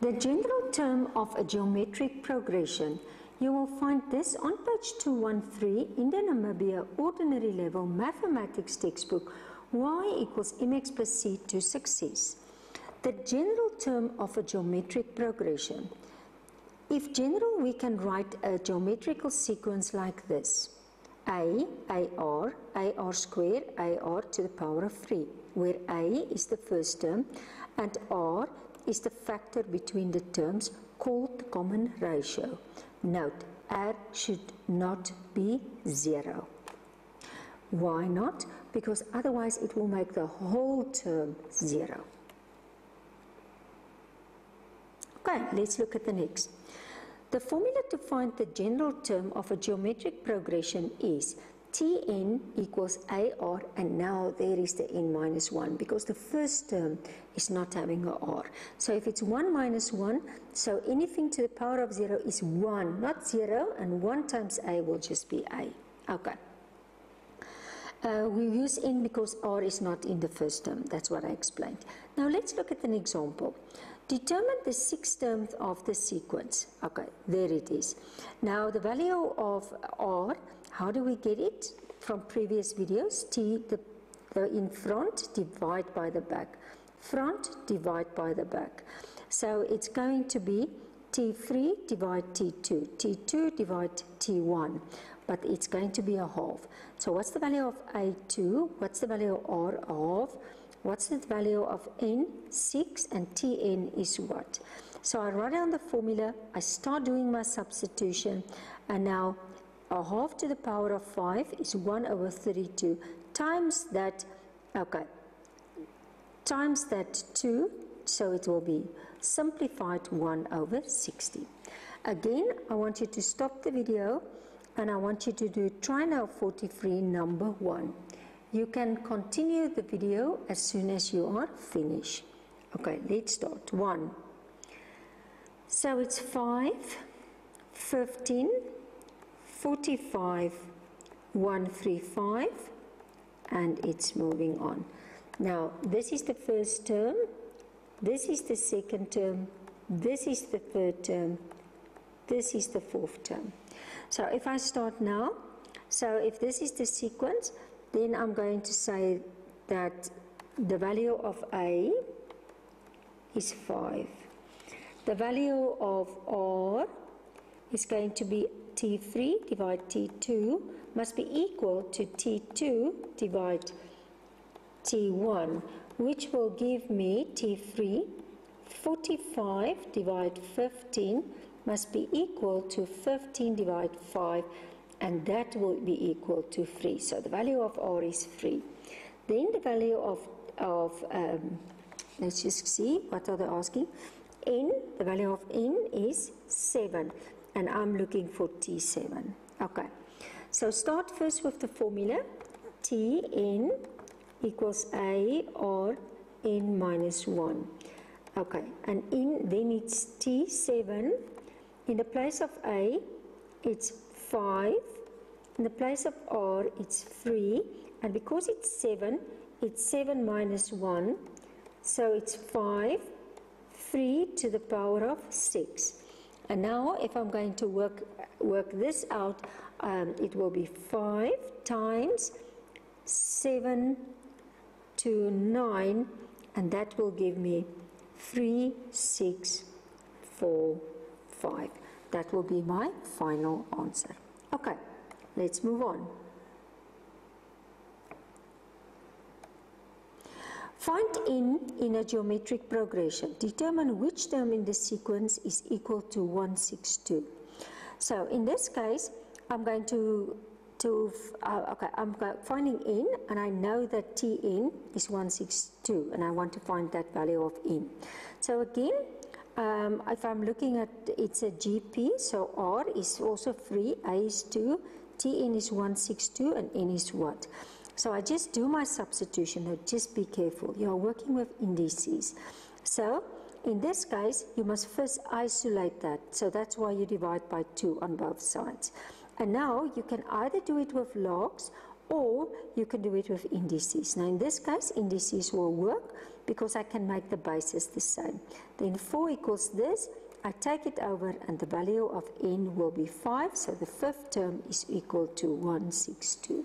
The general term of a geometric progression, you will find this on page 213 in the Namibia Ordinary Level Mathematics textbook, y equals mx plus c to success. The general term of a geometric progression. If general, we can write a geometrical sequence like this. A, AR, AR squared, AR to the power of 3, where A is the first term and R is the factor between the terms called the common ratio. Note, R should not be 0. Why not? Because otherwise it will make the whole term 0. Okay, let's look at the next. The formula to find the general term of a geometric progression is Tn equals AR and now there is the n minus 1 because the first term is not having a r. So if it's 1 minus 1, so anything to the power of 0 is 1, not 0, and 1 times a will just be a. Okay. Uh, we use n because r is not in the first term. That's what I explained. Now let's look at an example. Determine the sixth term of the sequence. Okay, there it is. Now the value of r, how do we get it? From previous videos, t, the, the in front, divide by the back. Front, divide by the back. So it's going to be t3 divide t2, t2 divide t1, but it's going to be a half. So what's the value of a2? What's the value of r of? What's the value of n? 6 and tn is what? So I write down the formula, I start doing my substitution, and now a half to the power of 5 is 1 over 32 times that, okay, times that 2, so it will be simplified 1 over 60. Again, I want you to stop the video and I want you to do triangle 43 number 1. You can continue the video as soon as you are finished. Okay, let's start. 1. So it's 5, 15, 45, 135, and it's moving on. Now, this is the first term, this is the second term, this is the third term, this is the fourth term. So if I start now, so if this is the sequence, then I'm going to say that the value of A is 5. The value of R is going to be T3 divided T2 must be equal to T2 divided T1 which will give me T3 45 divided 15 must be equal to 15 divided 5 and that will be equal to 3. So the value of r is 3. Then the value of, of um, let's just see, what are they asking? n, the value of n is 7 and I'm looking for t7. Okay, so start first with the formula tn equals a or n minus 1. Okay, and in then it's t7. In the place of a, it's 5. In the place of r, it's 3. And because it's 7, it's 7 minus 1. So it's 5, 3 to the power of 6. And now if I'm going to work, work this out, um, it will be 5 times 7 to 9, and that will give me 3, 6, 4, 5. That will be my final answer. Okay, let's move on. Find n in a geometric progression. Determine which term in the sequence is equal to 162. So in this case, I'm going to, to uh, okay, I'm finding n and I know that Tn is 162 and I want to find that value of n. So again, um, if I'm looking at it's a GP, so R is also 3, A is 2, Tn is 162, and N is what? So I just do my substitution, now just be careful. You are working with indices. So in this case, you must first isolate that. So that's why you divide by 2 on both sides. And now you can either do it with logs Or you can do it with indices. Now in this case, indices will work because I can make the bases the same. Then 4 equals this, I take it over and the value of n will be 5, so the fifth term is equal to 162.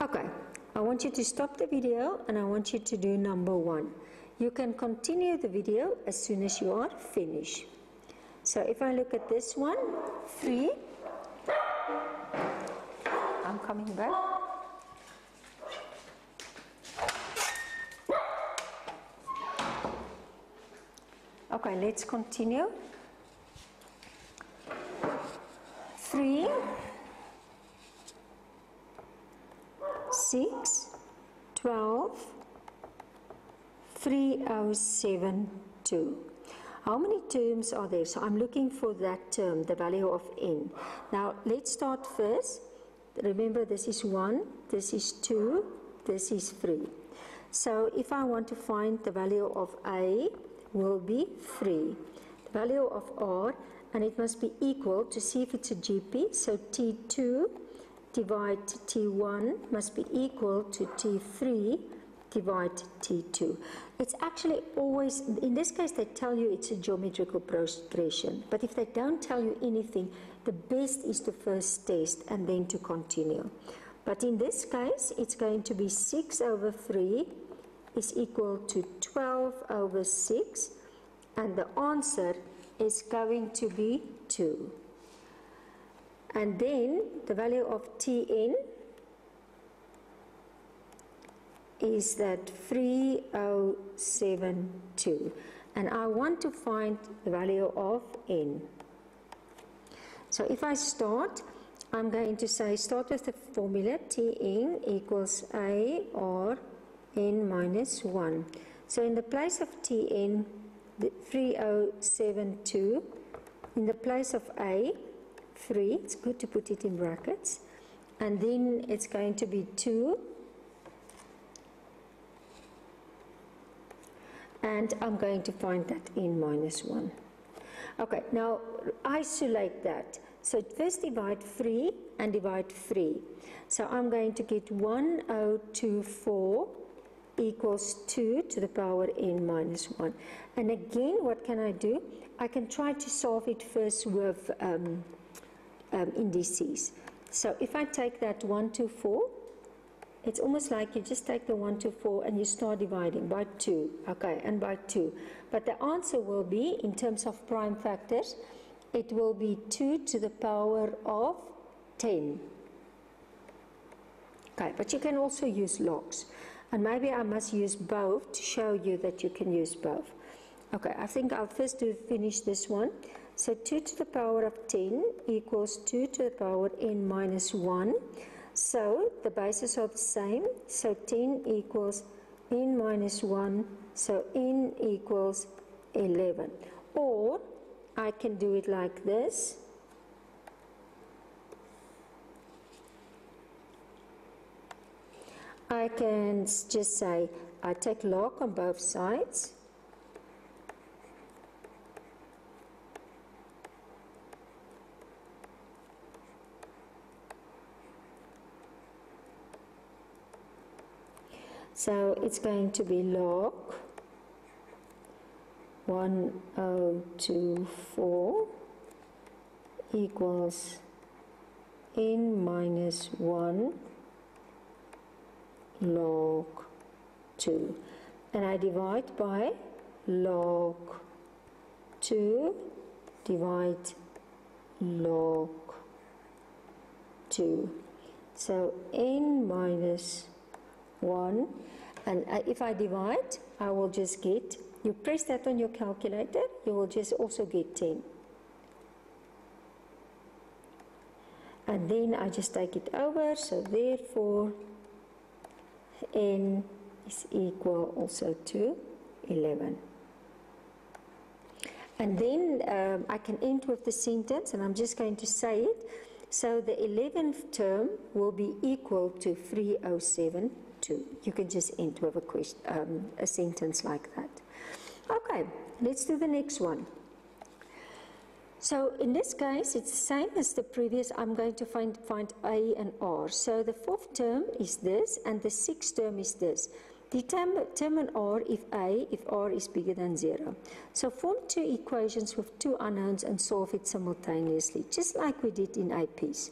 Okay, I want you to stop the video and I want you to do number one. You can continue the video as soon as you are finished. So if I look at this one, three, I'm coming back. Okay, let's continue. Three, six, twelve, three oh seven two. How many terms are there? So I'm looking for that term, the value of n. Now let's start first. Remember this is 1, this is 2, this is 3. So if I want to find the value of a will be 3. The value of r and it must be equal to see if it's a GP. So T2 divide T1 must be equal to T3 divide T2. It's actually always, in this case, they tell you it's a geometrical progression. But if they don't tell you anything, the best is to first test and then to continue. But in this case, it's going to be 6 over 3 is equal to 12 over 6. And the answer is going to be 2. And then the value of Tn is that 3072 and I want to find the value of n. So if I start, I'm going to say start with the formula Tn equals A or n minus 1. So in the place of Tn, the 3072, in the place of A, 3, it's good to put it in brackets, and then it's going to be 2 and I'm going to find that n minus 1. Okay, now isolate that. So first divide 3 and divide 3. So I'm going to get 1024 equals 2 to the power n minus 1. And again, what can I do? I can try to solve it first with um, um, indices. So if I take that 124 it's almost like you just take the 1 to 4 and you start dividing by 2, okay, and by 2. But the answer will be, in terms of prime factors, it will be 2 to the power of 10. Okay, but you can also use logs. And maybe I must use both to show you that you can use both. Okay, I think I'll first do finish this one. So 2 to the power of 10 equals 2 to the power n minus 1. So the bases are the same. So 10 equals n minus 1. So n equals 11. Or I can do it like this. I can just say I take log on both sides. So it's going to be log 1024 equals n minus 1 log 2. And I divide by log 2 divide log 2. So n minus 1 and uh, if I divide I will just get you press that on your calculator you will just also get 10 and then I just take it over so therefore n is equal also to 11 and then um, I can end with the sentence and I'm just going to say it. So the 11th term will be equal to 307 to. You can just end with a, question, um, a sentence like that. Okay, let's do the next one. So in this case, it's the same as the previous. I'm going to find, find A and R. So the fourth term is this, and the sixth term is this. Determine R if A, if R is bigger than zero. So form two equations with two unknowns and solve it simultaneously, just like we did in APs.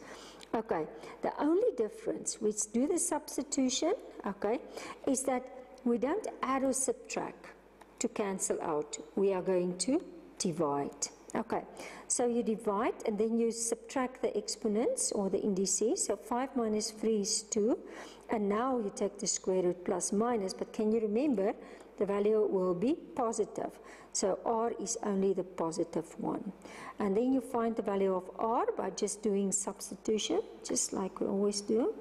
Okay, the only difference, we do the substitution, okay, is that we don't add or subtract to cancel out. We are going to divide. Okay, so you divide and then you subtract the exponents or the indices. So 5 minus 3 is 2. And now you take the square root plus minus. But can you remember the value will be positive. So r is only the positive one. And then you find the value of r by just doing substitution, just like we always do.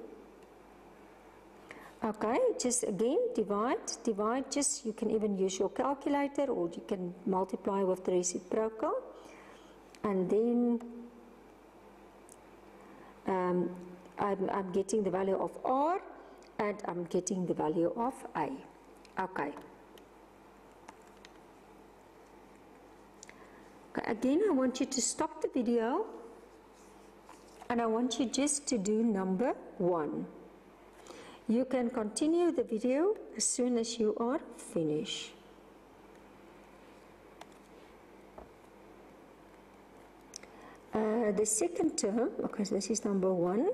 Okay, just again divide, divide, just you can even use your calculator or you can multiply with the reciprocal. And then um, I'm, I'm getting the value of r and I'm getting the value of a. Okay. Again, I want you to stop the video and I want you just to do number one. You can continue the video as soon as you are finished. Uh, the second term, okay, so this is number one.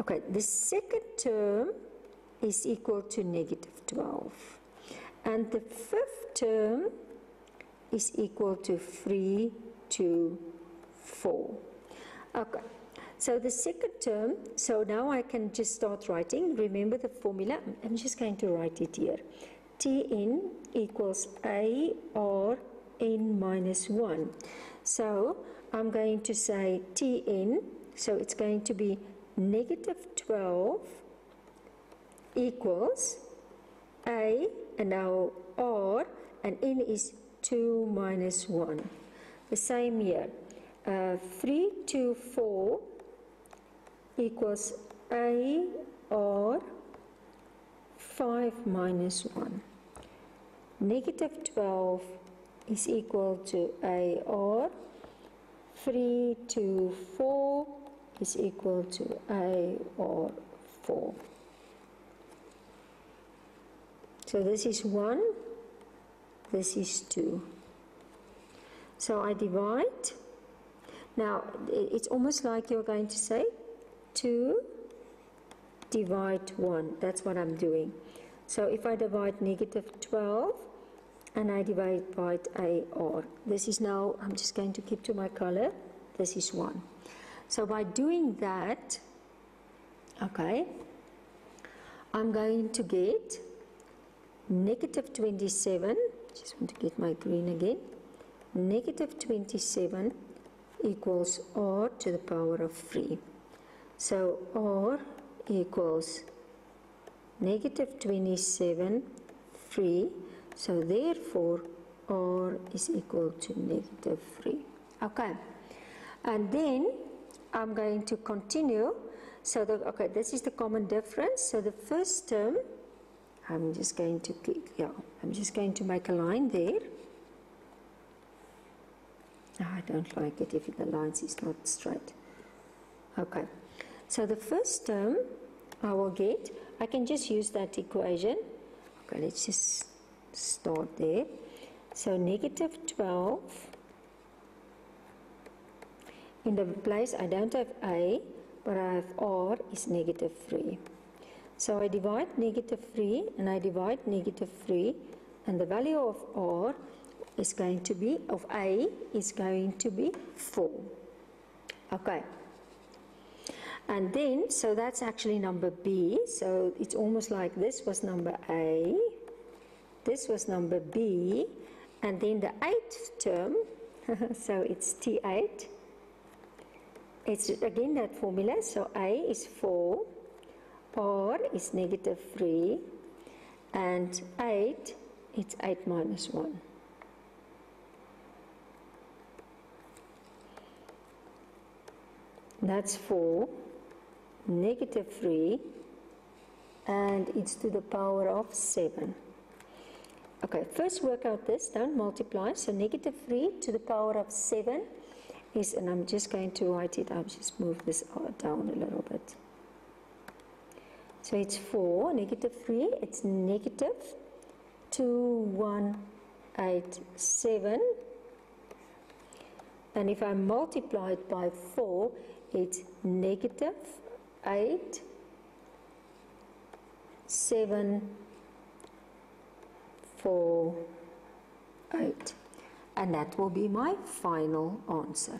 Okay, the second term is equal to negative 12. And the fifth term is equal to 3 to 4. Okay, so the second term, so now I can just start writing. Remember the formula? I'm just going to write it here. Tn equals A R n minus 1. So I'm going to say Tn, so it's going to be negative 12 equals A and now R and N is 2 minus 1. The same here. Uh, 3 to 4 equals A or 5 minus 1. Negative 12 is equal to A or 3 to 4 is equal to A or 4. So this is 1, this is 2. So I divide. Now, it's almost like you're going to say 2 divide 1. That's what I'm doing. So if I divide negative 12 and I divide by AR, this is now, I'm just going to keep to my color, this is 1. So by doing that, okay, I'm going to get negative 27, just want to get my green again, negative 27 equals r to the power of 3. So r equals negative 27, 3. So therefore, r is equal to negative 3. Okay. And then I'm going to continue. So the, okay, this is the common difference. So the first term, I'm just going to, yeah, I'm just going to make a line there. I don't like it if the lines is not straight. Okay, so the first term I will get, I can just use that equation. Okay, let's just start there. So negative 12 in the place I don't have A, but I have R is negative 3. So I divide negative 3 and I divide negative 3 and the value of R is going to be, of A is going to be 4. Okay. And then, so that's actually number B. So it's almost like this was number A, this was number B, and then the eighth term, so it's T8, it's again that formula, so A is 4, R is negative 3, and 8, it's 8 minus 1. That's 4, negative 3, and it's to the power of 7. Okay, first work out this, don't multiply. So negative 3 to the power of 7 is, and I'm just going to write it, I'll just move this down a little bit. So it's 4, negative 3, it's negative 2187. And if I multiply it by 4, it's negative 8, 7, 4, 8. And that will be my final answer.